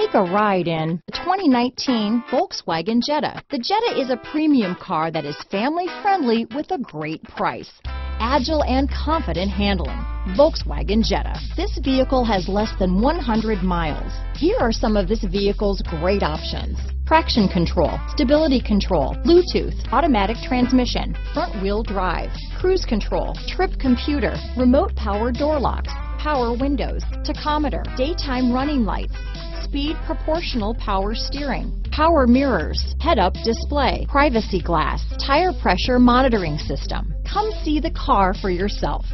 Take a ride in the 2019 Volkswagen Jetta. The Jetta is a premium car that is family friendly with a great price. Agile and confident handling. Volkswagen Jetta. This vehicle has less than 100 miles. Here are some of this vehicle's great options. Traction control, stability control, Bluetooth, automatic transmission, front wheel drive, cruise control, trip computer, remote power door locks, power windows, tachometer, daytime running lights, speed proportional power steering, power mirrors, head-up display, privacy glass, tire pressure monitoring system. Come see the car for yourself.